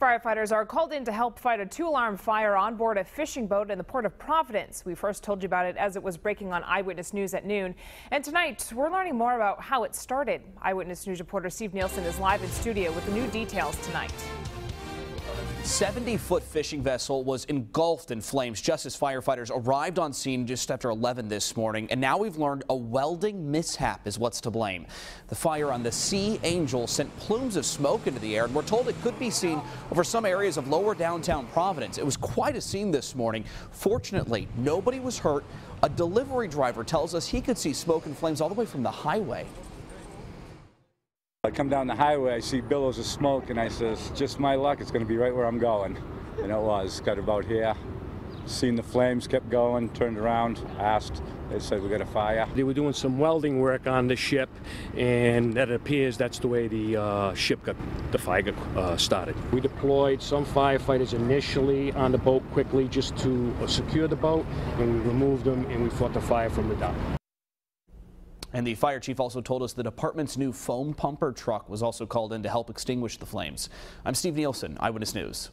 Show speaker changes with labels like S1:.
S1: Firefighters are called in to help fight a two-alarm fire on board a fishing boat in the port of Providence. We first told you about it as it was breaking on Eyewitness News at noon. And tonight, we're learning more about how it started. Eyewitness News reporter Steve Nielsen is live in studio with the new details tonight.
S2: 70-foot fishing vessel was engulfed in flames just as firefighters arrived on scene just after 11 this morning. And now we've learned a welding mishap is what's to blame. The fire on the Sea Angel sent plumes of smoke into the air, and we're told it could be seen over some areas of lower downtown Providence. It was quite a scene this morning. Fortunately, nobody was hurt. A delivery driver tells us he could see smoke and flames all the way from the highway.
S3: I come down the highway, I see billows of smoke, and I says, just my luck, it's going to be right where I'm going. And it was. Got about here, seen the flames, kept going, turned around, asked. They said, we got a fire.
S4: They were doing some welding work on the ship, and it appears that's the way the uh, ship got, the fire got uh, started. We deployed some firefighters initially on the boat quickly just to uh, secure the boat, and we removed them, and we fought the fire from the dock.
S2: And the fire chief also told us the department's new foam pumper truck was also called in to help extinguish the flames. I'm Steve Nielsen, Eyewitness News.